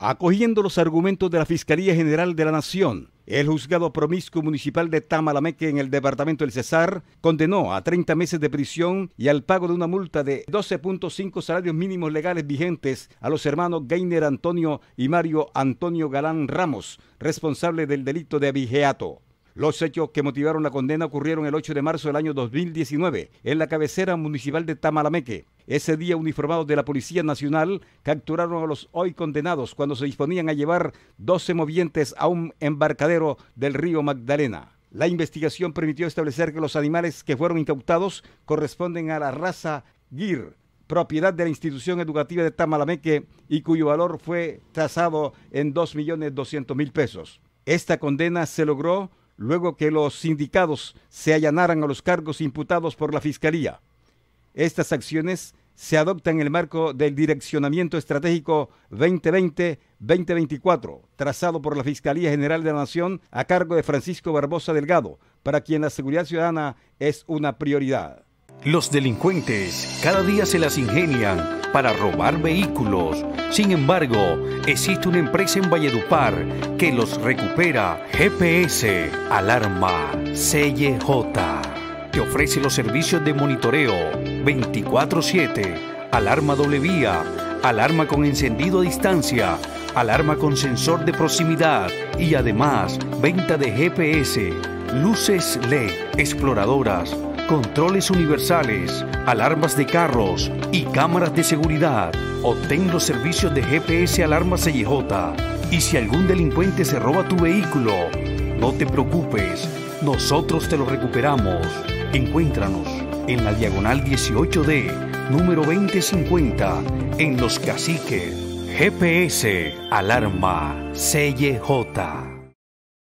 Acogiendo los argumentos de la Fiscalía General de la Nación, el juzgado promiscuo municipal de Tamalameque en el departamento del Cesar condenó a 30 meses de prisión y al pago de una multa de 12.5 salarios mínimos legales vigentes a los hermanos Gainer Antonio y Mario Antonio Galán Ramos, responsables del delito de abigeato. Los hechos que motivaron la condena ocurrieron el 8 de marzo del año 2019 en la cabecera municipal de Tamalameque. Ese día uniformados de la Policía Nacional capturaron a los hoy condenados cuando se disponían a llevar 12 movientes a un embarcadero del río Magdalena. La investigación permitió establecer que los animales que fueron incautados corresponden a la raza GIR, propiedad de la institución educativa de Tamalameque y cuyo valor fue tasado en 2.200.000 pesos. Esta condena se logró luego que los sindicados se allanaran a los cargos imputados por la Fiscalía. Estas acciones se adoptan en el marco del Direccionamiento Estratégico 2020-2024, trazado por la Fiscalía General de la Nación a cargo de Francisco Barbosa Delgado, para quien la seguridad ciudadana es una prioridad. Los delincuentes cada día se las ingenian para robar vehículos. Sin embargo, existe una empresa en Valledupar que los recupera. GPS, alarma, CJ. Te ofrece los servicios de monitoreo 24-7, alarma doble vía, alarma con encendido a distancia, alarma con sensor de proximidad y además venta de GPS, luces LED, exploradoras controles universales, alarmas de carros y cámaras de seguridad. Obtén los servicios de GPS Alarmas CJ. Y si algún delincuente se roba tu vehículo, no te preocupes, nosotros te lo recuperamos. Encuéntranos en la diagonal 18D, número 2050, en Los Caciques. GPS Alarma CJ.